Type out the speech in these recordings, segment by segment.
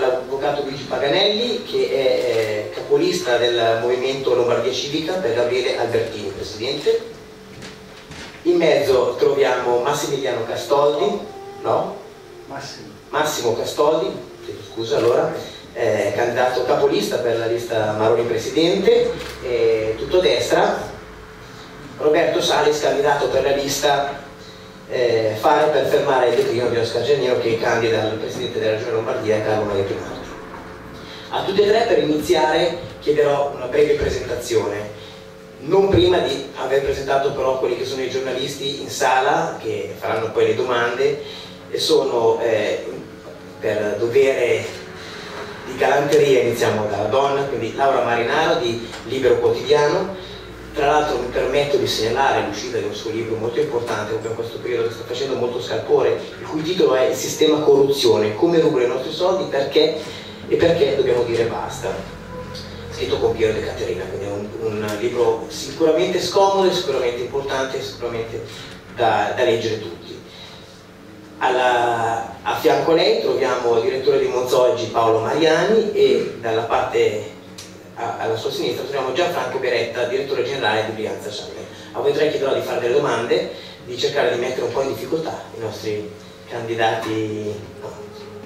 l'avvocato Luigi Paganelli che è capolista del movimento Lombardia Civica per Gabriele Albertini, presidente. In mezzo troviamo Massimiliano Castoldi, no? Massimo. Massimo Castoldi, scusa allora, eh, candidato capolista per la lista Maroni Presidente, eh, tutto destra, Roberto Salis candidato per la lista eh, Fare per fermare il declino di Oscar Giannino che candida il Presidente della Regione Lombardia Carlo Maria Primato. A tutti e tre per iniziare chiederò una breve presentazione, non prima di aver presentato però quelli che sono i giornalisti in sala che faranno poi le domande e sono eh, per dovere di galanteria iniziamo dalla donna, quindi Laura Marinaro di Libero Quotidiano, tra l'altro mi permetto di segnalare l'uscita di un suo libro molto importante proprio in questo periodo che sta facendo molto scalpore, il cui titolo è Il sistema corruzione, come rubano i nostri soldi perché e perché dobbiamo dire basta. Scritto con Piero De Caterina, quindi è un, un libro sicuramente scomodo, sicuramente importante, sicuramente da, da leggere tutti. Alla, a fianco a lei troviamo il direttore di Monzoggi Paolo Mariani e dalla parte alla sua sinistra troviamo Gianfranco Beretta, direttore generale di Brianza Channel. A voi tre chiederò di fare delle domande, di cercare di mettere un po' in difficoltà i nostri candidati, no,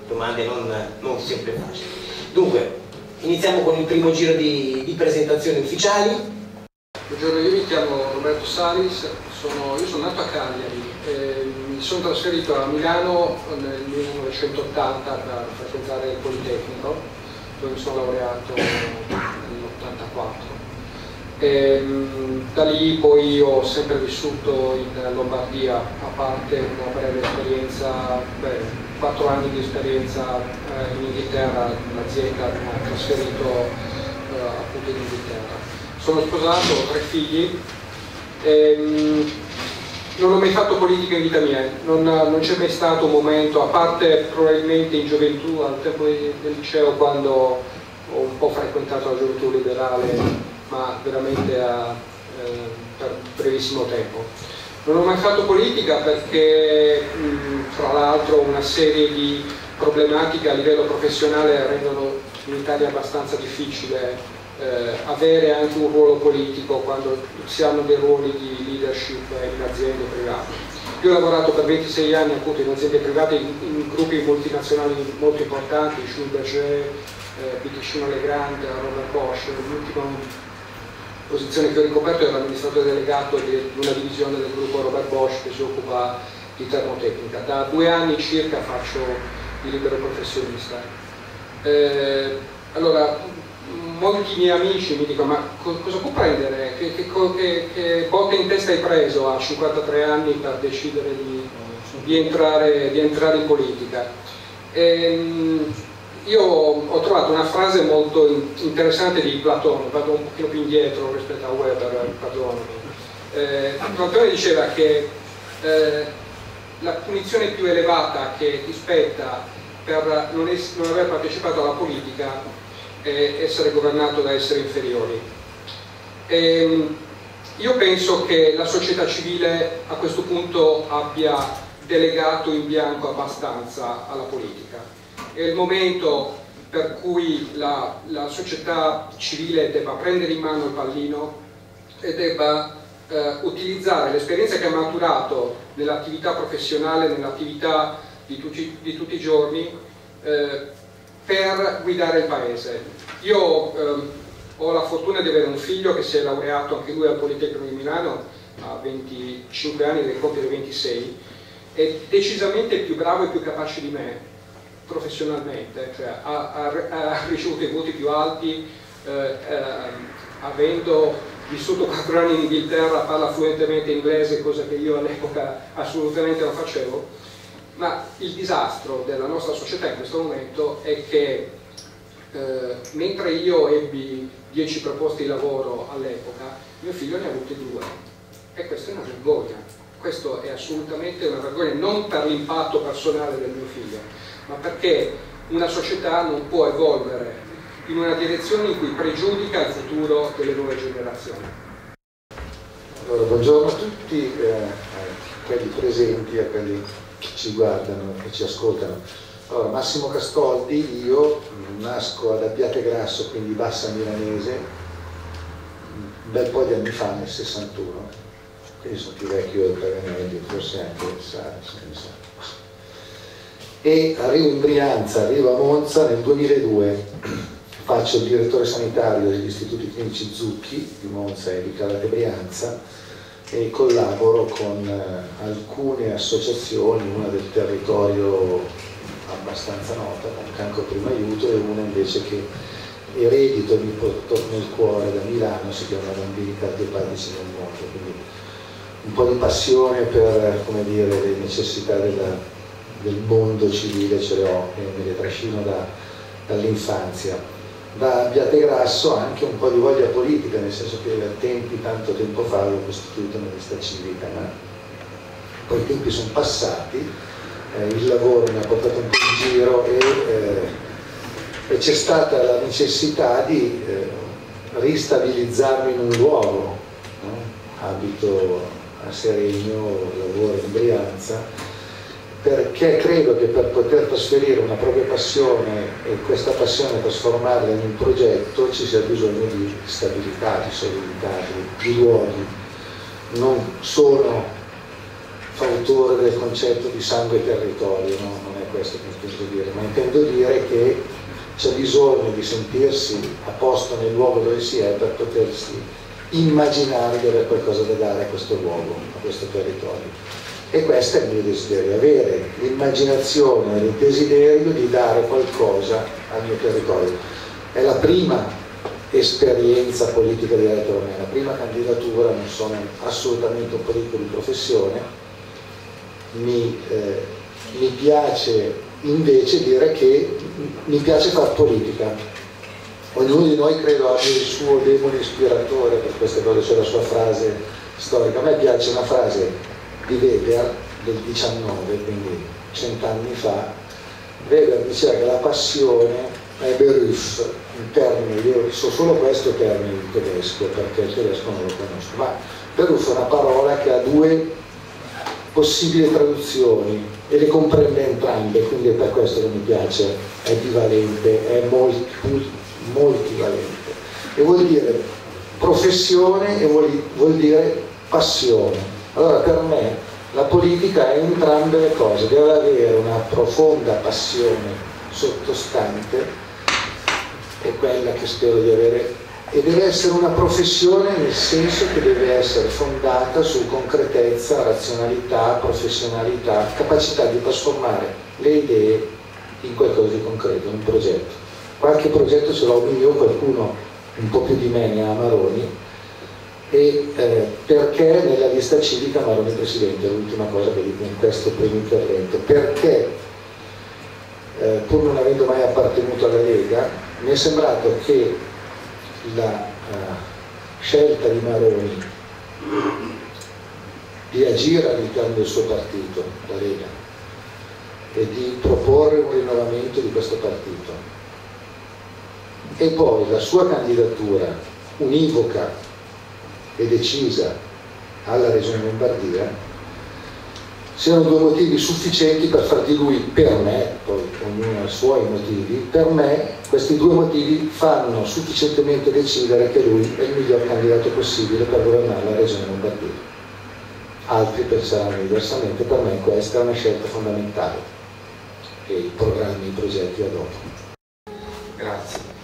domande non, non sempre facili. Dunque, iniziamo con il primo giro di, di presentazioni ufficiali. Buongiorno, io mi chiamo Roberto Salis, sono, io sono nato a Cagliari, eh, mi sono trasferito a Milano nel 1980 per frequentare il Politecnico dove sono laureato nell'84. da lì poi ho sempre vissuto in Lombardia, a parte una breve esperienza, beh, quattro anni di esperienza eh, in Inghilterra, l'azienda mi ha trasferito eh, appunto in Inghilterra. Sono sposato, ho tre figli. E, non ho mai fatto politica in vita mia, non, non c'è mai stato un momento, a parte probabilmente in gioventù, al tempo del liceo, quando ho un po' frequentato la gioventù liberale, ma veramente a, eh, per brevissimo tempo. Non ho mai fatto politica perché, mh, tra l'altro, una serie di problematiche a livello professionale rendono in Italia abbastanza difficile eh, avere anche un ruolo politico quando si hanno dei ruoli di leadership in aziende private. Io ho lavorato per 26 anni appunto in aziende private in, in gruppi multinazionali molto importanti, Schlumberger, eh, Piticino Legrand, Robert Bosch, l'ultima posizione che ho ricoperto era l'amministratore delegato di una divisione del gruppo Robert Bosch che si occupa di termotecnica. Da due anni circa faccio il libero professionista. Eh, allora, molti miei amici mi dicono ma co cosa può prendere? Che, che, che, che, botte in testa hai preso a 53 anni per decidere di, di, entrare, di entrare, in politica? E, ehm, io ho trovato una frase molto interessante di Platone, vado un pochino più indietro rispetto a Weber, perdonami. Eh, Platone diceva che eh, la punizione più elevata che ti spetta per non, non aver partecipato alla politica eh, essere governato da esseri inferiori. E, ehm, io penso che la società civile a questo punto abbia delegato in bianco abbastanza alla politica. È il momento per cui la, la società civile debba prendere in mano il pallino e debba eh, utilizzare l'esperienza che ha maturato nell'attività professionale, nell'attività di, di, tutti i giorni, eh, per guidare il paese. Io ehm, ho la fortuna di avere un figlio che si è laureato anche lui al Politecnico di Milano a 25 anni, deve compiere 26, è decisamente più bravo e più capace di me professionalmente, cioè ha, ha, ha ricevuto i voti più alti, eh, eh, avendo vissuto 4 anni in Inghilterra, parla fluentemente inglese, cosa che io all'epoca assolutamente non facevo ma il disastro della nostra società in questo momento è che eh, mentre io ebbi 10 proposte di lavoro all'epoca, mio figlio ne ha avute due e questa è una vergogna, questo è assolutamente una vergogna non per l'impatto personale del mio figlio, ma perché una società non può evolvere in una direzione in cui pregiudica il futuro delle nuove generazioni. Allora, buongiorno a tutti, eh, a quelli presenti, a quelli ci guardano e ci ascoltano. Allora, Massimo Castoldi, io nasco ad Abbiate Grasso, quindi Bassa Milanese, un bel po' di anni fa, nel 61, quindi sono più vecchio del Paganelli, forse anche sa, sa. E arrivo in Brianza, arrivo a Monza nel 2002, faccio il direttore sanitario degli istituti clinici Zucchi di Monza e di Calate Brianza e collaboro con eh, alcune associazioni, una del territorio abbastanza nota, come Cancro Primo Aiuto e una invece che eredito mi porto nel cuore da Milano, si chiama Bambini Cardiopatici nel mondo, quindi un po' di passione per dire, le necessità della, del mondo civile ce le ho e me le trascino da, dall'infanzia da Grasso anche un po' di voglia politica, nel senso che a tempi, tanto tempo fa, avevo costituito una lista civica, ma poi i tempi sono passati, eh, il lavoro mi ha portato un po' in giro e, eh, e c'è stata la necessità di eh, ristabilizzarmi in un luogo. No? Abito a Seregno, lavoro in Brianza perché credo che per poter trasferire una propria passione e questa passione trasformarla in un progetto ci sia bisogno di stabilità, di solidità, di, di luoghi. Non sono fautore del concetto di sangue e territorio, no? non è questo che intendo dire, ma intendo dire che c'è bisogno di sentirsi a posto nel luogo dove si è per potersi immaginare di avere qualcosa da dare a questo luogo, a questo territorio e questo è il mio desiderio, avere l'immaginazione il desiderio di dare qualcosa al mio territorio. È la prima esperienza politica diretta per me, la prima candidatura, non sono assolutamente un politico di professione, mi, eh, mi piace invece dire che mi piace fare politica. Ognuno di noi credo abbia il suo demone ispiratore, per queste cose c'è la sua frase storica. A me piace una frase di Weber del 19, quindi cent'anni fa, Weber diceva che la passione è Beruf, un termine, io so solo questo termine in tedesco perché il tedesco non lo conosco, ma Beruf è una parola che ha due possibili traduzioni e le comprende entrambe, quindi è per questo che mi piace, è bivalente, è molti, multivalente e vuol dire professione e vuol, vuol dire passione allora per me la politica è entrambe le cose, deve avere una profonda passione sottostante, è quella che spero di avere, e deve essere una professione nel senso che deve essere fondata su concretezza, razionalità, professionalità, capacità di trasformare le idee in qualcosa di concreto, in un progetto. Qualche progetto ce l'ho mio, qualcuno un po' più di me ne ha Maroni, e eh, perché nella lista civica Maroni Presidente, l'ultima cosa che dico in questo primo intervento, perché eh, pur non avendo mai appartenuto alla Lega, mi è sembrato che la uh, scelta di Maroni di agire all'interno del suo partito, la Lega, e di proporre un rinnovamento di questo partito, e poi la sua candidatura univoca e decisa alla Regione Lombardia siano due motivi sufficienti per far di lui, per me, poi ognuno ha i suoi motivi, per me questi due motivi fanno sufficientemente decidere che lui è il miglior candidato possibile per governare la Regione Lombardia. Altri penseranno diversamente, per me questa è una scelta fondamentale e i programmi, i progetti adottano. Grazie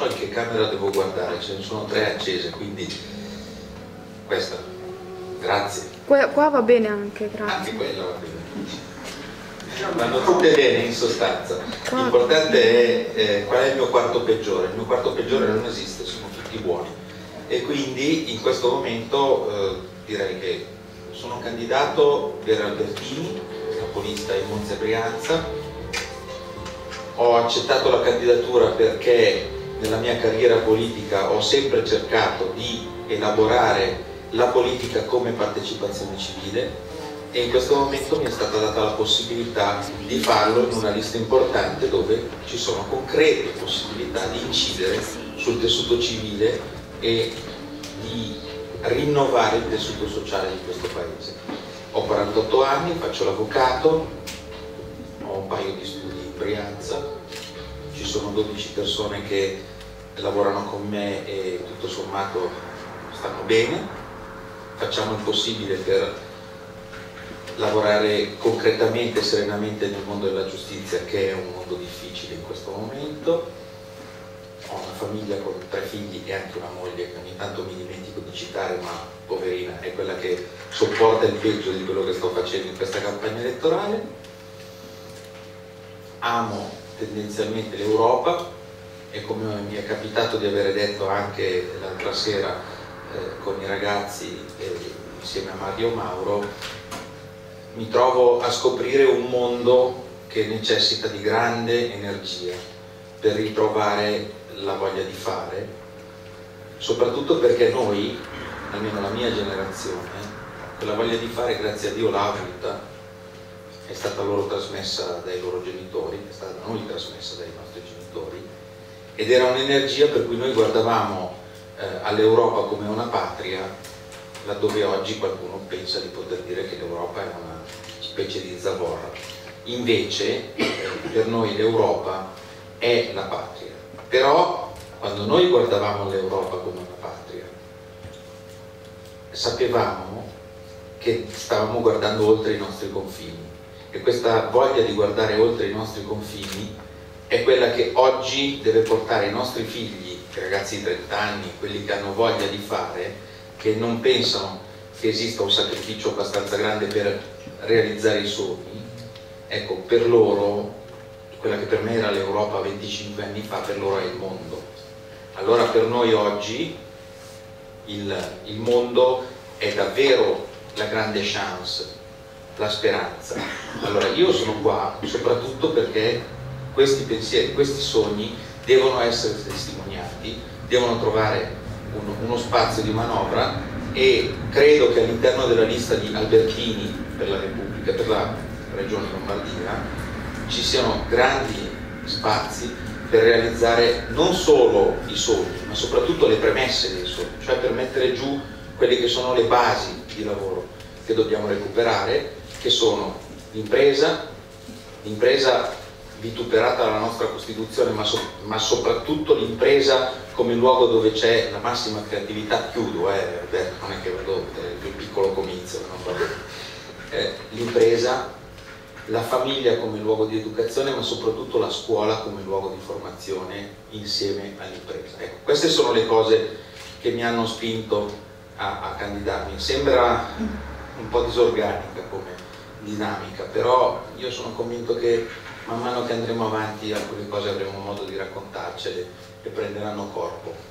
so in che camera devo guardare, ce ne sono tre accese, quindi questa. Grazie. Qua, qua va bene anche, grazie. Anche quella va bene. Vanno tutte bene in sostanza. L'importante è eh, qual è il mio quarto peggiore. Il mio quarto peggiore non esiste, sono tutti buoni. E quindi in questo momento eh, direi che sono candidato per Albertini, capolista in Monza Brianza. Ho accettato la candidatura perché nella mia carriera politica ho sempre cercato di elaborare la politica come partecipazione civile e in questo momento mi è stata data la possibilità di farlo in una lista importante dove ci sono concrete possibilità di incidere sul tessuto civile e di rinnovare il tessuto sociale di questo paese. Ho 48 anni, faccio l'avvocato, ho laboratorio di studi in Brianza, ci sono 12 persone che lavorano con me e tutto sommato stanno bene, facciamo il possibile per lavorare concretamente e serenamente nel mondo della giustizia che è un mondo difficile in questo momento. Ho una famiglia con tre figli e anche una moglie che ogni tanto mi dimentico di citare, ma poverina è quella che sopporta il peggio di quello che sto facendo in questa campagna elettorale. Amo tendenzialmente l'Europa e come mi è capitato di avere detto anche l'altra sera eh, con i ragazzi eh, insieme a Mario Mauro, mi trovo a scoprire un mondo che necessita di grande energia per ritrovare la voglia di fare, soprattutto perché noi, almeno la mia generazione, quella voglia di fare grazie a Dio l'ha avuta, è stata loro trasmessa dai loro genitori, è stata da noi trasmessa dai nostri genitori, ed era un'energia per cui noi guardavamo eh, all'Europa come una patria, laddove oggi qualcuno pensa di poter dire che l'Europa è una specie di zavorra. Invece eh, per noi l'Europa è la patria però quando noi guardavamo l'Europa come una patria, sapevamo che stavamo guardando oltre i nostri confini e questa voglia di guardare oltre i nostri confini è quella che oggi deve portare i nostri figli, i ragazzi di 30 anni, quelli che hanno voglia di fare, che non pensano che esista un sacrificio abbastanza grande per realizzare i sogni, ecco, per loro quella che per me era l'Europa 25 anni fa, per loro è il mondo. Allora per noi oggi il, il mondo è davvero la grande chance, la speranza. Allora io sono qua soprattutto perché questi pensieri, questi sogni devono essere testimoniati, devono trovare uno, uno spazio di manovra e credo che all'interno della lista di Albertini per la Repubblica, per la Regione Lombardia, ci siano grandi spazi per realizzare non solo i sogni, ma soprattutto le premesse dei sogni, cioè per mettere giù quelle che sono le basi di lavoro che dobbiamo recuperare, che sono l'impresa, l'impresa vituperata dalla nostra Costituzione, ma, so, ma soprattutto l'impresa come luogo dove c'è la massima creatività, chiudo, eh, non è che vado il piccolo comizio, no? eh, l'impresa la famiglia come luogo di educazione, ma soprattutto la scuola come luogo di formazione insieme all'impresa. Ecco, queste sono le cose che mi hanno spinto a, a candidarmi. Sembra un po' disorganica come dinamica, però io sono convinto che man mano che andremo avanti alcune cose avremo modo di raccontarcele e prenderanno corpo.